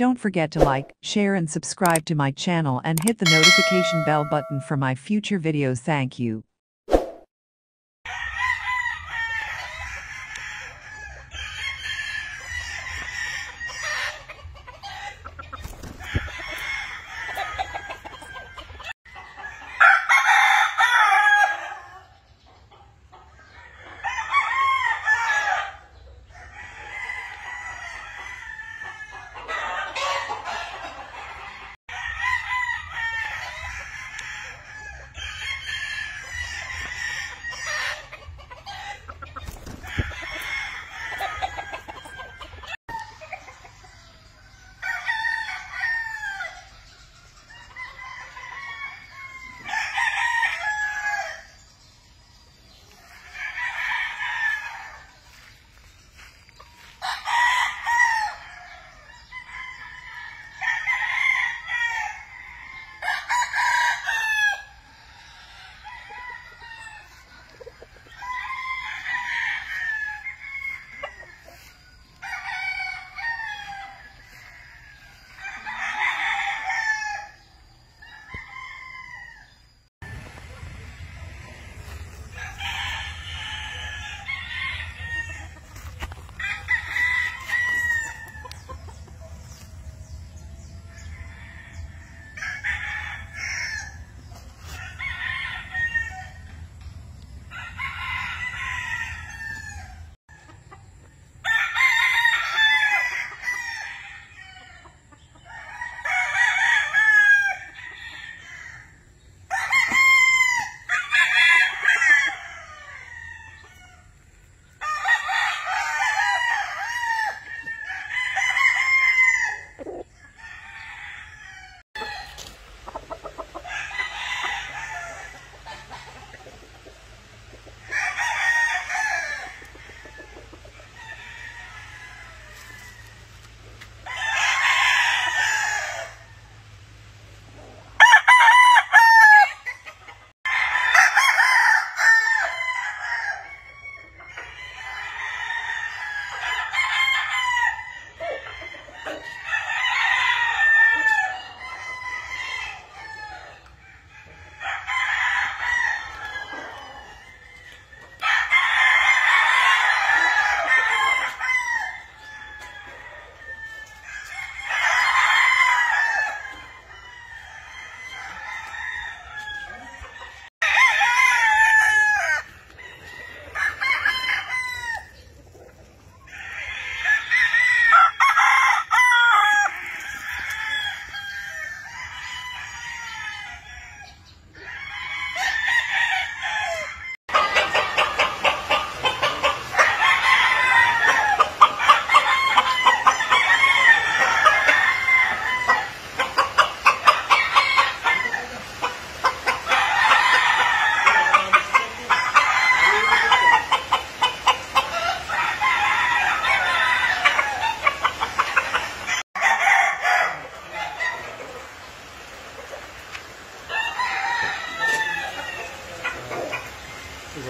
Don't forget to like, share and subscribe to my channel and hit the notification bell button for my future videos. Thank you.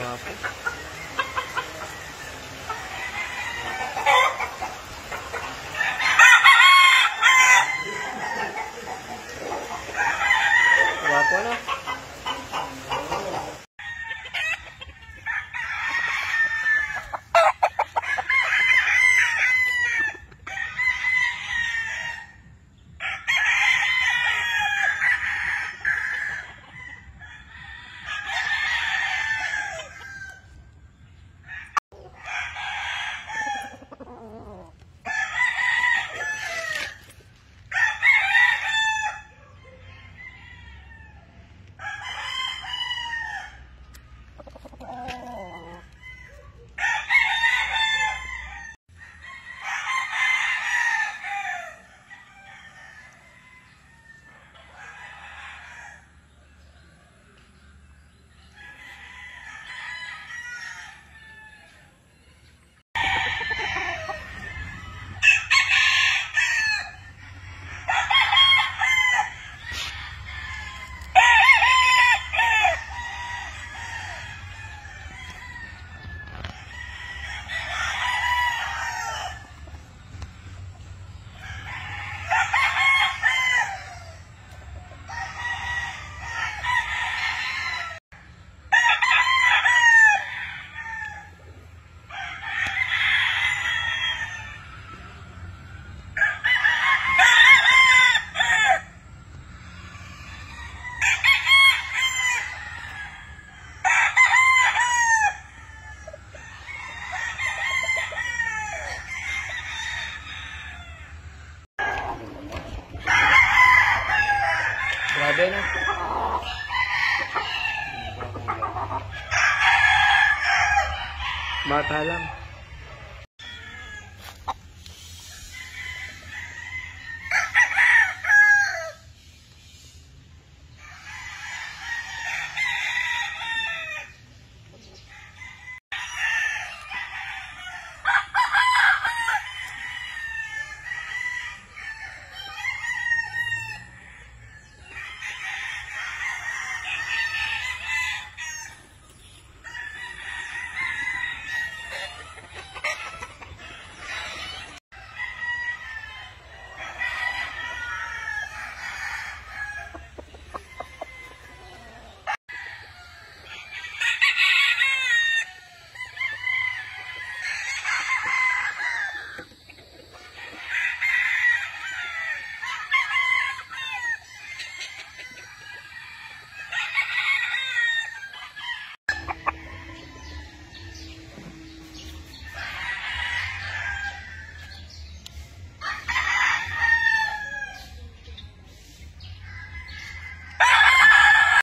job. Then, Mata lang.